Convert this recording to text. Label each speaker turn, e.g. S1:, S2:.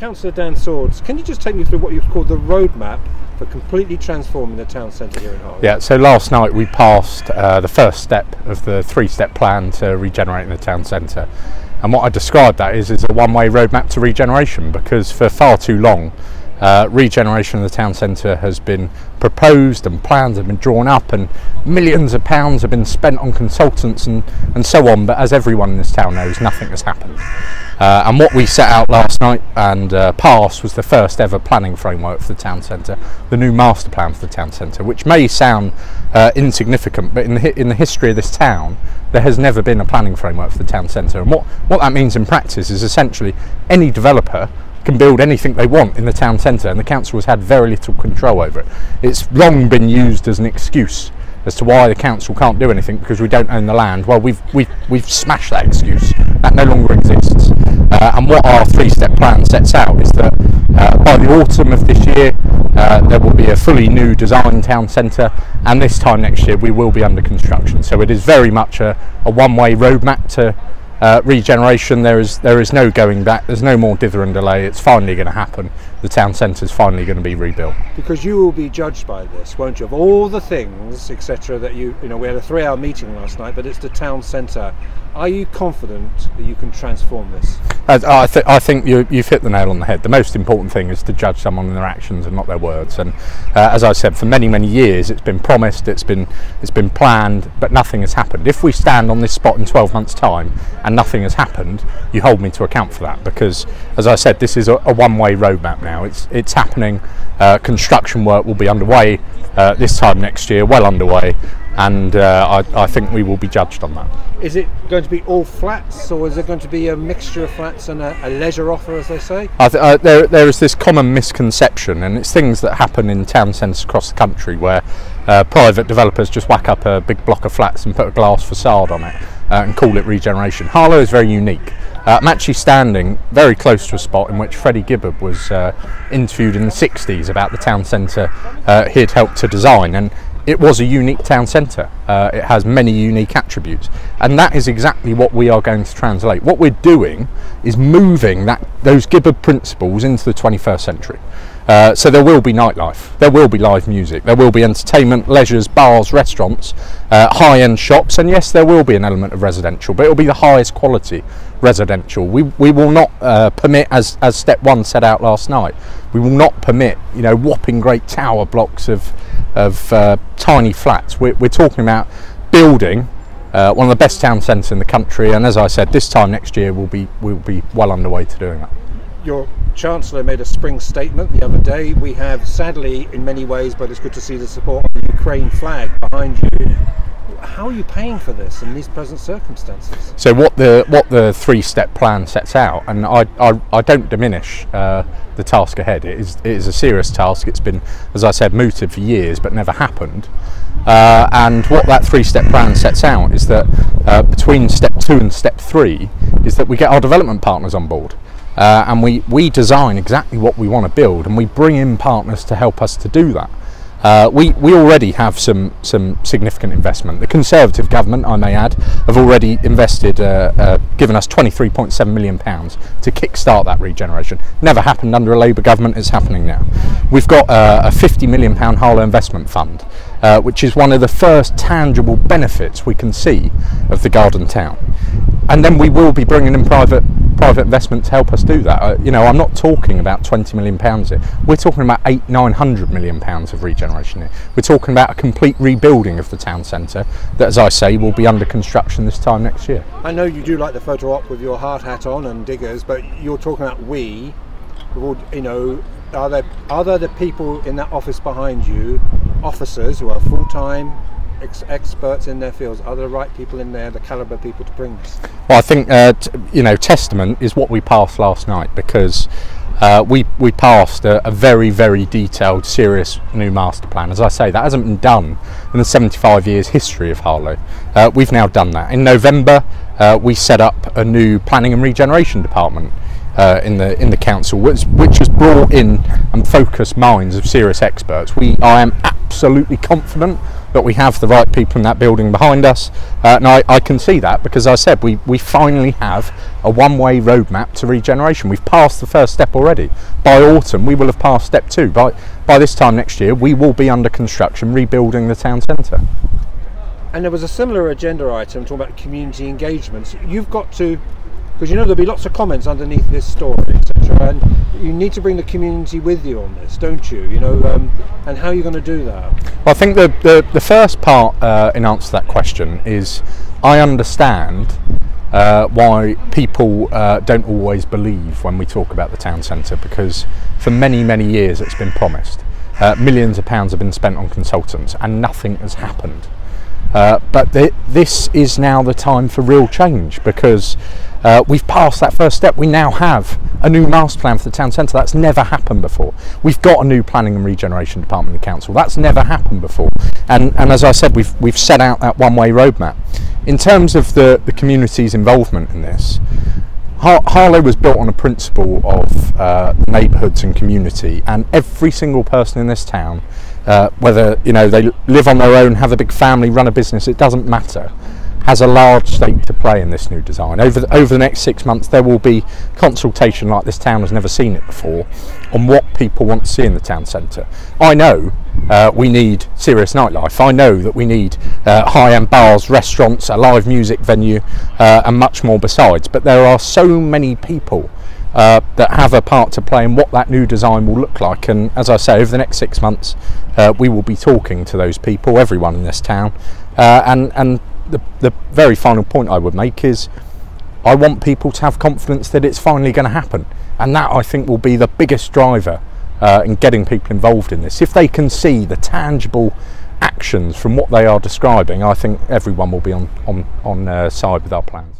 S1: Councillor Dan Swords, can you just take me through what you've called the roadmap for completely transforming the town centre here in Harlow?
S2: Yeah, so last night we passed uh, the first step of the three step plan to regenerating the town centre. And what I described that is, is a one way roadmap to regeneration because for far too long, uh, regeneration of the town centre has been proposed and plans have been drawn up and millions of pounds have been spent on consultants and, and so on. But as everyone in this town knows nothing has happened. Uh, and what we set out last night and uh, passed was the first ever planning framework for the town centre the new master plan for the town centre which may sound uh, insignificant but in the, in the history of this town there has never been a planning framework for the town centre. And what, what that means in practice is essentially any developer can build anything they want in the town centre, and the council has had very little control over it. It's long been used as an excuse as to why the council can't do anything because we don't own the land. Well, we've we've we've smashed that excuse. That no longer exists. Uh, and what our three-step plan sets out is that uh, by the autumn of this year, uh, there will be a fully new design town centre, and this time next year we will be under construction. So it is very much a, a one-way roadmap to uh, regeneration, there is there is no going back. There's no more dither and delay. It's finally going to happen. The town centre is finally going to be rebuilt.
S1: Because you will be judged by this, won't you? Of all the things, etc., that you you know, we had a three-hour meeting last night, but it's the town centre. Are you confident that you can transform this?
S2: I, th- I think you, have hit the nail on the head. The most important thing is to judge someone in their actions and not their words. And uh, as I said, for many many years, it's been promised, it's been it's been planned, but nothing has happened. If we stand on this spot in 12 months' time and nothing has happened, you hold me to account for that because, as I said, this is a, a one-way roadmap now. It's it's happening. Uh, construction work will be underway uh, this time next year, well underway, and uh, I, I, think we will be judged on that.
S1: Is it going to be all flats, or is it going to be a mixture of flats and a, a leisure offer, as they say?
S2: Th- uh, there, there is this common misconception, and it's things that happen in town centres across the country where uh, private developers just whack up a big block of flats and put a glass facade on it uh, and call it regeneration. Harlow is very unique. Uh, I'm actually standing very close to a spot in which Freddie Gibberd was uh, interviewed in the 60s about the town centre uh, he'd helped to design, and it was a unique town centre. Uh, it has many unique attributes, and that is exactly what we are going to translate. What we're doing is moving that those Gibberd principles into the 21st century. Uh, so there will be nightlife, there will be live music, there will be entertainment, leisures, bars, restaurants, uh, high-end shops, and yes, there will be an element of residential, but it will be the highest quality residential. We, we will not uh, permit, as, as step one set out last night, we will not permit, you know, whopping great tower blocks of, of uh, tiny flats. We're, we're talking about building uh, one of the best town centres in the country, and as I said, this time next year we'll be we'll be well underway to doing that
S1: your Chancellor made a spring statement the other day. We have, sadly, in many ways, but it's good to see the support of the Ukraine flag behind you. How are you paying for this in these present circumstances?
S2: So, what the what the three-step plan sets out, and I I, I don't diminish uh, the task ahead. It is it is a serious task. It's been, as I said, mooted for years, but never happened. Uh, and what that three-step plan sets out is that uh, between step two and step three is that we get our development partners on board uh, and we, we design exactly what we want to build and we bring in partners to help us to do that. Uh, we, we already have some, some significant investment. The Conservative government, I may add, have already invested, uh, uh, given us £23.7 million to kickstart that regeneration. Never happened under a Labour government, it's happening now. We've got uh, a £50 million Harlow Investment Fund, uh, which is one of the first tangible benefits we can see of the Garden Town. And then we will be bringing in private private investment to help us do that. Uh, you know, I'm not talking about 20 million pounds here. We're talking about eight, 900 million pounds of regeneration here. We're talking about a complete rebuilding of the town centre that, as I say, will be under construction this time next year.
S1: I know you do like the photo op with your hard hat on and diggers, but you're talking about we. You know, are there are there the people in that office behind you, officers who are full time ex- experts in their fields? Are there the right people in there, the caliber people to bring this?
S2: Well, I think uh, you know, testament is what we passed last night because. Uh, we, we passed a, a, very, very detailed, serious new master plan. As I say, that hasn't been done in the 75 years history of Harlow. Uh, we've now done that. In November, uh, we set up a new planning and regeneration department uh, in the in the council, which, which has brought in and focused minds of serious experts. We I am absolutely confident that we have the right people in that building behind us. Uh, and I, I, can see that because I said we, we finally have a one way roadmap to regeneration. We've passed the first step already. By autumn, we will have passed step two. By, by this time next year, we will be under construction rebuilding the town centre.
S1: And there was a similar agenda item talking about community engagements. You've got to because you know there'll be lots of comments underneath this story, etc. And you need to bring the community with you on this, don't you? You know, um, and how are you going to do that?
S2: Well, I think the the, the first part uh, in answer to that question is I understand uh, why people uh, don't always believe when we talk about the town centre because for many many years it's been promised. Uh, millions of pounds have been spent on consultants and nothing has happened. Uh, but th- this is now the time for real change because uh, we've passed that first step. We now have a new master plan for the town centre. That's never happened before. We've got a new planning and regeneration department in the council. That's never happened before. And, and as I said, we've, we've set out that one way roadmap. In terms of the, the community's involvement in this, Har- Harlow was built on a principle of uh, neighbourhoods and community, and every single person in this town uh, whether you know they live on their own, have a big family, run a business, it doesn't matter. Has a large stake to play in this new design. Over the, over the next six months, there will be consultation like this town has never seen it before on what people want to see in the town centre. I know uh, we need serious nightlife. I know that we need uh, high-end bars, restaurants, a live music venue, uh, and much more besides. But there are so many people uh, that have a part to play in what that new design will look like. And as I say, over the next six months, uh, we will be talking to those people, everyone in this town. Uh, and and the, the very final point I would make is I want people to have confidence that it's finally going to happen. And that I think will be the biggest driver uh, in getting people involved in this. If they can see the tangible actions from what they are describing, I think everyone will be on, on, on uh, side with our plans.